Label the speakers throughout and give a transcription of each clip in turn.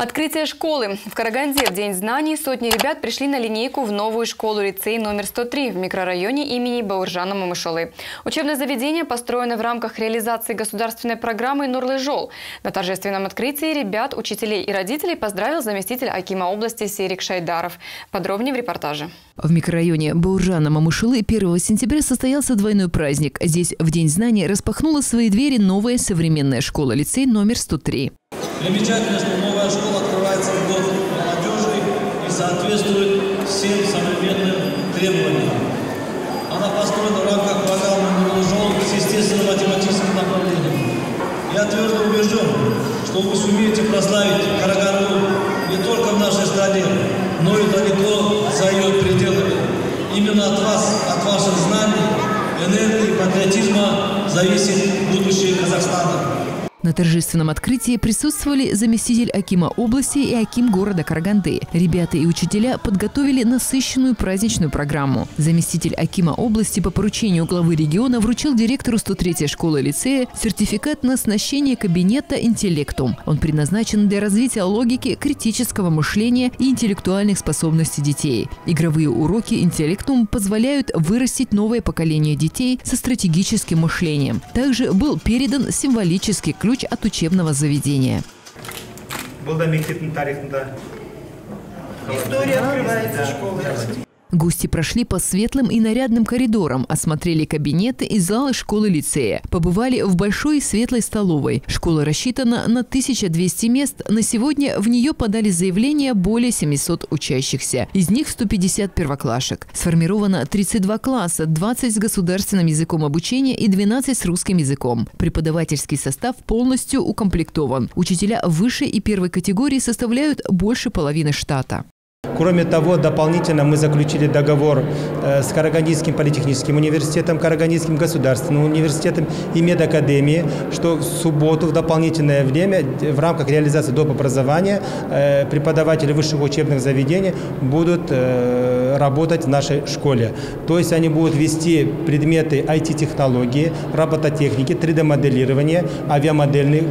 Speaker 1: Открытие школы. В Караганде в День знаний сотни ребят пришли на линейку в новую школу-лицей номер 103 в микрорайоне имени Бауржана Мамышолы. Учебное заведение построено в рамках реализации государственной программы «Нурлыжол». На торжественном открытии ребят, учителей и родителей поздравил заместитель Акима области Серик Шайдаров. Подробнее в репортаже.
Speaker 2: В микрорайоне Бауржана Мамышулы 1 сентября состоялся двойной праздник. Здесь в День знаний распахнула свои двери новая современная школа-лицей номер 103.
Speaker 3: Примечательно, что новая школа открывается в год молодежи и соответствует всем современным требованиям. Она построена в рамках программы «Мурлыжол» с естественно-математическим направлением. Я твердо убежден, что вы сумеете прославить Караганду не только в нашей стране, но и далеко за ее пределами. Именно от вас, от ваших знаний, энергии, патриотизма зависит будущее Казахстана.
Speaker 2: На торжественном открытии присутствовали заместитель Акима области и Аким города Караганды. Ребята и учителя подготовили насыщенную праздничную программу. Заместитель Акима области по поручению главы региона вручил директору 103-й школы-лицея сертификат на оснащение кабинета «Интеллектум». Он предназначен для развития логики, критического мышления и интеллектуальных способностей детей. Игровые уроки «Интеллектум» позволяют вырастить новое поколение детей со стратегическим мышлением. Также был передан символический ключ ключ от учебного заведения.
Speaker 4: История открывается школы.
Speaker 2: Гости прошли по светлым и нарядным коридорам, осмотрели кабинеты и залы школы-лицея. Побывали в большой светлой столовой. Школа рассчитана на 1200 мест. На сегодня в нее подали заявления более 700 учащихся. Из них 150 первоклашек. Сформировано 32 класса, 20 с государственным языком обучения и 12 с русским языком. Преподавательский состав полностью укомплектован. Учителя высшей и первой категории составляют больше половины штата.
Speaker 5: Кроме того, дополнительно мы заключили договор э, с Карагандинским политехническим университетом, Карагандинским государственным университетом и медакадемией, что в субботу в дополнительное время в рамках реализации доп. образования э, преподаватели высших учебных заведений будут э, работать в нашей школе. То есть они будут вести предметы IT-технологии, робототехники, 3D-моделирования, авиамодельных,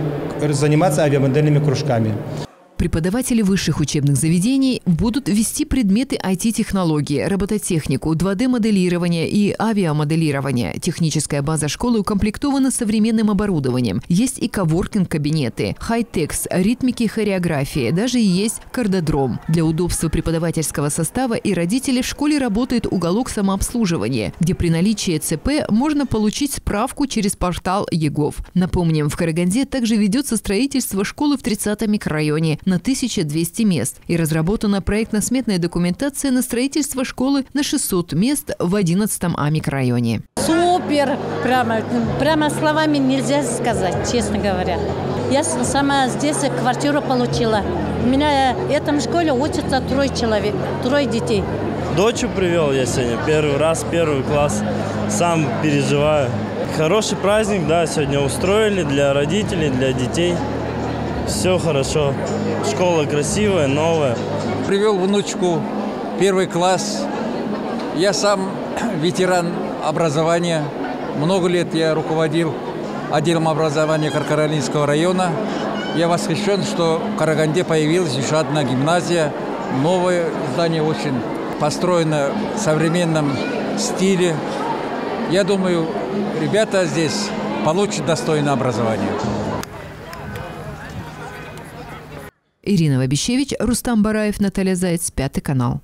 Speaker 5: заниматься авиамодельными кружками.
Speaker 2: Преподаватели высших учебных заведений будут вести предметы IT-технологии, робототехнику, 2D-моделирование и авиамоделирование. Техническая база школы укомплектована современным оборудованием. Есть и коворкинг-кабинеты, хай-текс, ритмики хореографии, даже есть кардодром. Для удобства преподавательского состава и родителей в школе работает уголок самообслуживания, где при наличии ЦП можно получить справку через портал ЕГОВ. Напомним, в Караганде также ведется строительство школы в 30-м микрорайоне на 1200 мест и разработана проектно-сметная документация на строительство школы на 600 мест в 11-м А микрорайоне.
Speaker 6: Супер! Прямо, прямо словами нельзя сказать, честно говоря. Я сама здесь квартиру получила. У меня в этом школе учатся трое человек, трое детей.
Speaker 7: Дочь привел я сегодня первый раз, первый класс. Сам переживаю. Хороший праздник, да, сегодня устроили для родителей, для детей. Все хорошо. Школа красивая, новая.
Speaker 8: Привел внучку, первый класс. Я сам ветеран образования. Много лет я руководил отделом образования Каркаралинского района. Я восхищен, что в Караганде появилась еще одна гимназия. Новое здание очень построено в современном стиле. Я думаю, ребята здесь получат достойное образование.
Speaker 2: Ирина Вабищевич, Рустам Бараев, Наталья Заяц, Пятый канал.